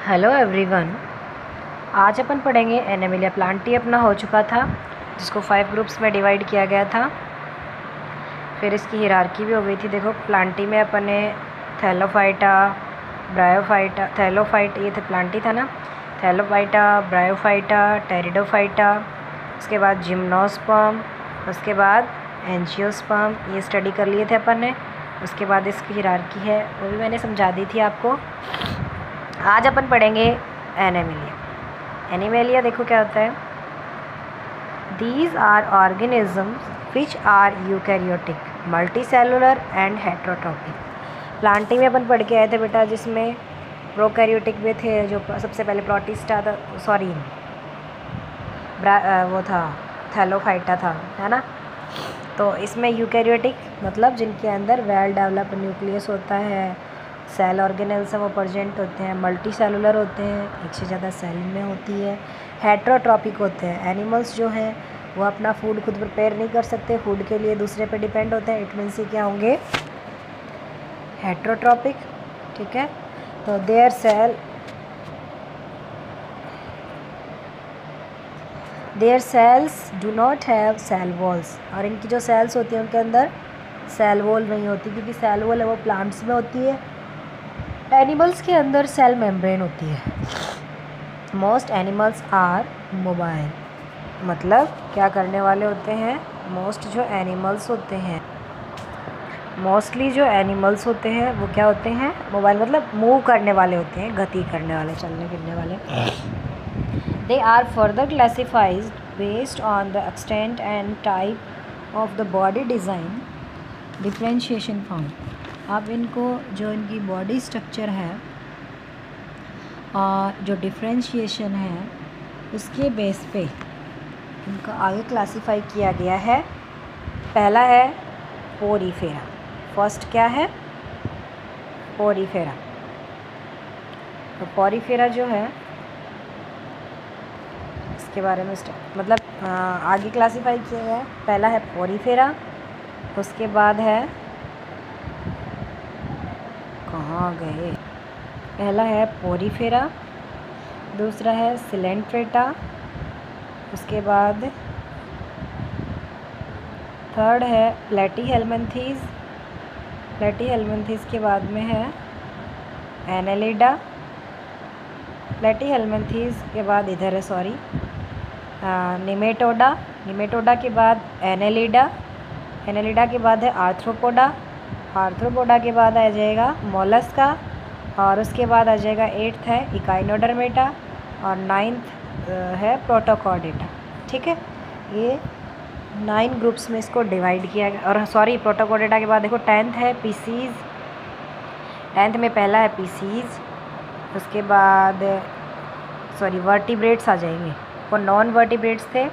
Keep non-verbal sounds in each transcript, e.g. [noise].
Hello everyone आज अपन पढ़ेंगे एनेमिलिया Plantae, अपना हो चुका था, जिसको फाइव ग्रुप्स में डिवाइड किया गया था। फिर इसकी हिरारकी भी हो गई थी। देखो, प्लांटी में अपन ने थैलोफाइटा ब्रायोफाइटा थैलोफाइट ये थे प्लांटी था ना? थैलोफाइटा ब्रायोफाइटा टेरिडोफाइटा उसके बाद जिम्नोस्पर्म उसके बाद एंजियोस्पर्म ये स्टडी कर लिए थे अपन ने। उसके बाद इसकी हिरारकी है, वो भी मैंने समझा दी थी आपको। आज अपन पढ़ेंगे एनिमेलिया। एनिमेलिया देखो क्या होता है। These are organisms which are eukaryotic multicellular and heterotrophic planting में अपन पढ़ के आए थे बेटा, जिसमें प्रोकैरियोटिक में थे, जो सबसे पहले प्रोटिस्टा था सॉरी वो था थैलोफाइटा था, है ना? तो इसमें यूकैरियोटिक मतलब जिनके अंदर वेल डेवलप न्यूक्लियस होता है सेल ऑर्गेनल्स हैं वो प्रजेंट होते हैं मल्टी सेलुलर होते हैं, एक से ज़्यादा सेल में होती है। हेट्रोट्रॉपिक होते हैं एनिमल्स जो हैं, वो अपना फ़ूड खुद प्रिपेयर नहीं कर सकते फ़ूड के लिए दूसरे पे डिपेंड होते हैं इट मीन्स ही क्या होंगे? हेट्रोट्रॉपिक ठीक है? तो their cell their cells do not have cell walls और इनकी जो सेल्स होती हैं, उनके अंदर सेल वॉल नहीं होती, क्योंकि सेल वॉल है, वो प्लांट्स में होती है एनिमल्स के अंदर सेल मेम्ब्रेन होती है। मोस्ट एनिमल्स आर मोबाइल मतलब क्या करने वाले होते हैं? मोस्ट जो एनिमल्स होते हैं। मोस्टली जो एनिमल्स होते हैं, वो क्या होते हैं? मोबाइल मतलब मूव करने वाले होते हैं, गति करने वाले, चलने फिरने वाले। They are further classified based on the extent and type of the body design differentiation found अब इनको, जो इनकी बॉडी स्ट्रक्चर है और जो डिफ्रेंशिएशन है, उसके बेस पे इनका आगे क्लासिफाई किया गया है। पहला है पोरीफेरा। फ़र्स्ट क्या है? पोरीफेरा। तो पोरीफेरा जो है, इसके बारे में मतलब आगे क्लासिफाई किया गया है। पहला है पोरीफेरा, उसके बाद है कहाँ गए? पहला है पोरीफेरा, दूसरा है सिलेंट्रेटा, उसके बाद थर्ड है प्लेटी हेलमेंथीज प्लेटी हेलमेंथीज के बाद में है एनेलिडा प्लेटी हेलमेंथीज के बाद इधर है सॉरी निमेटोडा निमेटोडा के बाद एनेलिडा एनेलिडा के बाद है आर्थ्रोपोडा आर्थ्रोपोडा के बाद आ जाएगा मोलस का, और उसके बाद आ जाएगा एट्थ है इकाइनोडर्मेटा, और नाइन्थ है प्रोटोकॉडेटा ठीक है? ये नाइन ग्रुप्स में इसको डिवाइड किया गया, और सॉरी प्रोटोकॉडेटा के बाद देखो टेंथ है पीसीज टेंथ में पहला है पीसीज उसके बाद सॉरी वर्टिब्रेट्स आ जाएँगे। वो नॉन वर्टिब्रेट्स थे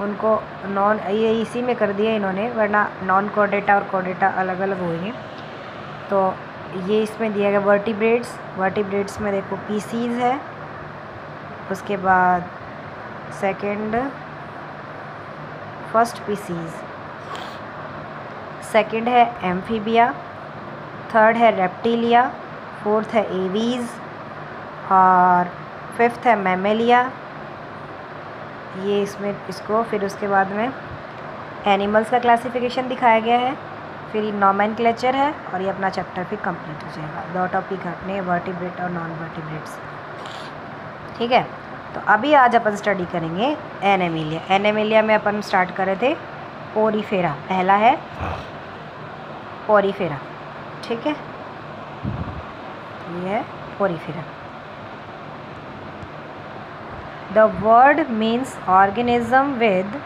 उनको नॉन ये इसी में कर दिया इन्होंने, वरना नॉन कोडेटा और कोडेटा अलग अलग होंगे तो ये इसमें दिया गया वर्टिब्रेड्स वर्टिब्रेड्स में देखो पीसीज है। उसके बाद सेकंड फ़र्स्ट पीसीज सेकंड है एम्फीबिया थर्ड है रेप्टिलिया फोर्थ है एवीज़ और फिफ्थ है मेमेलिया ये इसमें इसको, फिर उसके बाद में एनिमल्स का क्लासिफिकेशन दिखाया गया है। फिर ये नॉमैन क्लेचर है और ये अपना चैप्टर फिर कंप्लीट हो जाएगा। दो टॉपिक हटने वर्टिब्रेट और नॉन वर्टिब्रेट्स ठीक है? तो अभी आज अपन स्टडी करेंगे एनेमिलिया एनेमिलिया में अपन स्टार्ट करे थे पोरीफेरा पहला है पोरीफेरा ठीक है? ये है Porifera the word means organism with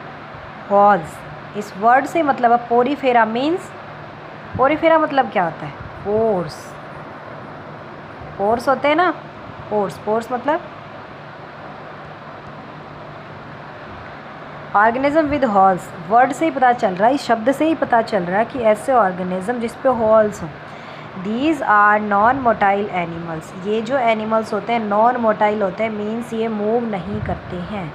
walls इस वर्ड से मतलब अब पोरीफेरा मीन्स पोरीफेरा मतलब क्या होता है? पोर्स पोर्स होते हैं ना? पोर्स पोर्स मतलब? ऑर्गेनिज्म विद हॉल्स वर्ड से ही पता चल रहा है, इस शब्द से ही पता चल रहा है कि ऐसे ऑर्गेनिज्म जिस पे हॉल्स हों। These are non motile animals ये जो एनिमल्स होते हैं नॉन मोटाइल होते हैं मीन्स ये मूव नहीं करते हैं।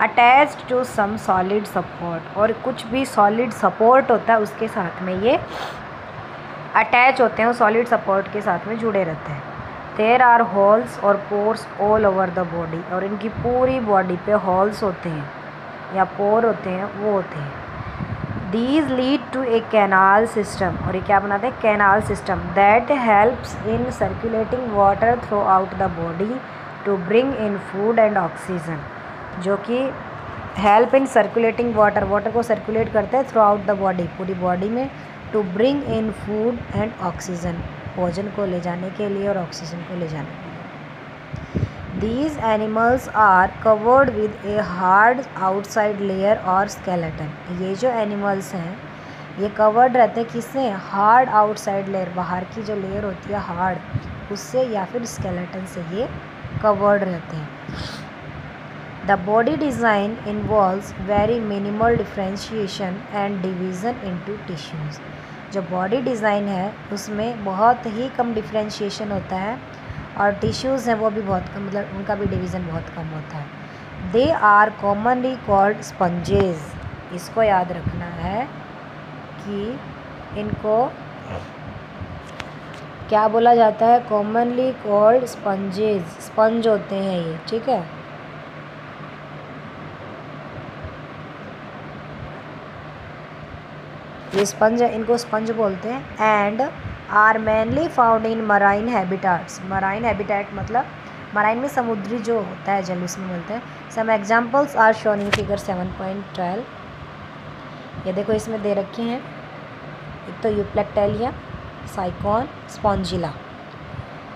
Attached to some solid support और कुछ भी सॉलिड सपोर्ट होता है, उसके साथ में ये अटैच होते हैं सॉलिड सपोर्ट के साथ में जुड़े रहते हैं। देर आर हॉल्स और pores all over the body और इनकी पूरी बॉडी पे हॉल्स होते हैं, या पोर होते हैं, वो होते हैं। These lead to a canal system और ये क्या बनाते हैं? Canal system that helps in circulating water throughout the body to bring in food and oxygen जो कि help in circulating water water को सर्कुलेट करते हैं थ्रू आउट द बॉडी पूरी बॉडी में to bring in food and oxygen भोजन को ले जाने के लिए और ऑक्सीजन को ले जाने these animals are covered with a hard outside layer और स्केलेटन ये जो एनिमल्स हैं, ये कवर्ड रहते हैं किससे? हार्ड आउटसाइड लेयर बाहर की जो लेयर होती है हार्ड उससे या फिर स्केलेटन से ये कवर्ड रहते हैं। The body design involves very minimal differentiation and division into tissues जो बॉडी डिज़ाइन है, उसमें बहुत ही कम डिफ्रेंशिएशन होता है। और टिश्यूज़ हैं वो भी बहुत कम मतलब उनका भी डिवीज़न बहुत कम होता है। They are commonly called sponges इसको याद रखना है कि इनको क्या बोला जाता है? कॉमनली कॉल्ड स्पंजेज स्पंज होते हैं ये, ठीक है? ये स्पंज है, इनको स्पंज बोलते हैं। And are mainly found in marine habitats marine habitat मतलब मराइन में समुद्री जो होता है, जल उसमें मिलते हैं। Some examples are shown in figure seven point twelve ये देखो इसमें दे रखे हैं। एक तो यूप्लेक्टेलिया साइकॉन स्पॉन्जिला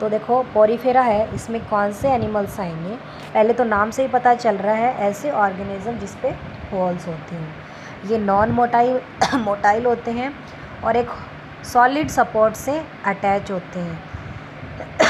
तो देखो पोरीफेरा है। इसमें कौन से एनिमल्स आएँगे? पहले तो नाम से ही पता चल रहा है, ऐसे ऑर्गेनिज्म जिस पे होल्स होते हैं। ये नॉन मोटाइल मोटाइल होते हैं। और एक सॉलिड सपोर्ट से अटैच होते हैं।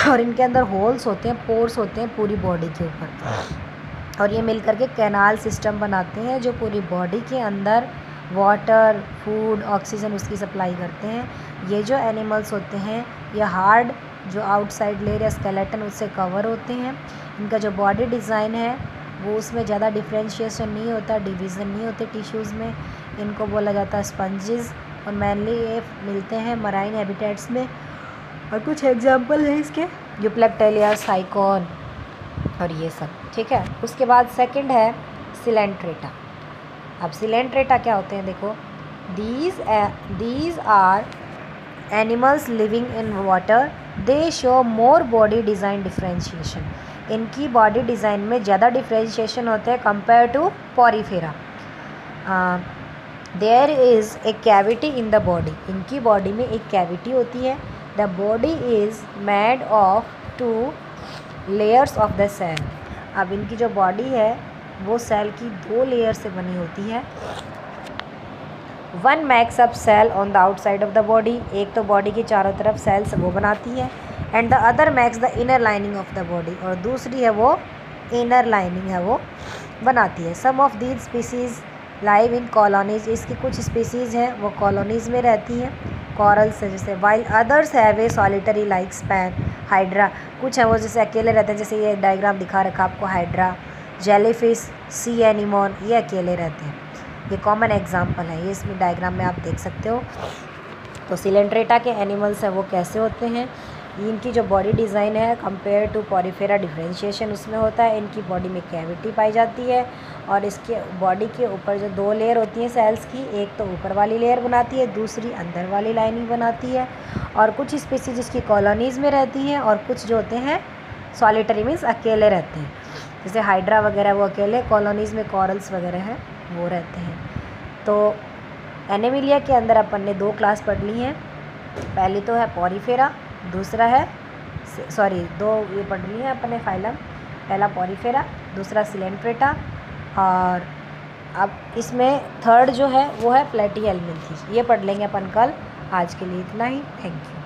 [coughs] और इनके अंदर होल्स होते हैं पोर्स होते हैं पूरी बॉडी के ऊपर। और ये मिल के कैनाल सिस्टम बनाते हैं जो पूरी बॉडी के अंदर वाटर फ़ूड ऑक्सीजन उसकी सप्लाई करते हैं। ये जो एनिमल्स होते हैं, ये हार्ड जो आउटसाइड लेयर या स्केलेटन उससे कवर होते हैं। इनका जो बॉडी डिज़ाइन है, वो उसमें ज़्यादा डिफ्रेंशिएशन नहीं होता डिवीज़न नहीं होते टिश्यूज़ में। इनको बोला जाता है स्पंजेस और मैनली ये मिलते हैं मराइन हैबिटेट्स में। और कुछ एग्जांपल हैं इसके यूप्लेक्टेलिया साइकॉन और ये सब, ठीक है? उसके बाद सेकंड है सिलेंट्रेटा अब सिलेंट्रेटा क्या होते हैं देखो? These these are animals living in water they show more body design differentiation इनकी बॉडी डिज़ाइन में ज़्यादा डिफ्रेंशिएशन होते हैं compare to Porifera there is a cavity in the body इनकी बॉडी में एक कैविटी होती है। The body is made of two layers of the cell अब इनकी जो बॉडी है, वो सेल की दो लेयर से बनी होती है। One makes up cell on the outside of the body एक तो बॉडी की चारों तरफ़ सेल्स वो बनाती है। And the other makes the inner lining of the body और दूसरी है वो इनर लाइनिंग है वो बनाती है। Some of these species live in colonies, इसकी कुछ स्पीसीज़ हैं, वो कॉलोनीज़ में रहती हैं। कॉरल्स है, जैसे while others have a solitary like span Hydra कुछ है वो जैसे अकेले रहते हैं, जैसे ये डायग्राम दिखा रखा आपको हाइड्रा जेलीफिश सी एनिमोन ये अकेले रहते हैं। ये कॉमन एग्ज़ाम्पल है, ये इसमें डायग्राम में आप देख सकते हो। तो सिलेंड्रेटा के एनिमल्स हैं, वो कैसे होते हैं? इनकी जो बॉडी डिज़ाइन है कंपेयर टू पॉरीफेरा डिफ्रेंशिएशन उसमें होता है, इनकी बॉडी में कैविटी पाई जाती है और इसके बॉडी के ऊपर जो दो लेयर होती हैं सेल्स की, एक तो ऊपर वाली लेयर बनाती है, दूसरी अंदर वाली लाइनिंग बनाती है और कुछ स्पीसीज इसकी कॉलोनीज़ में रहती हैं और कुछ जो होते हैं सॉलिटरी मीन्स अकेले रहते हैं। जैसे हाइड्रा वगैरह वो अकेले, कॉलोनीज़ में कॉरल्स वगैरह हैं, वो रहते हैं। तो एनेमिलिया के अंदर अपन ने दो क्लास पढ़ ली हैं, पहली तो है पॉरीफेरा दूसरा है सॉरी दो ये पढ़ ली हैं अपने फाइलम, पहला पॉरीफेरा, दूसरा सिलेंट्रेटा, और अब इसमें थर्ड जो है, वो है प्लेटी एलिमेंथी। ये पढ़ लेंगे अपन कल। आज के लिए इतना ही। Thank you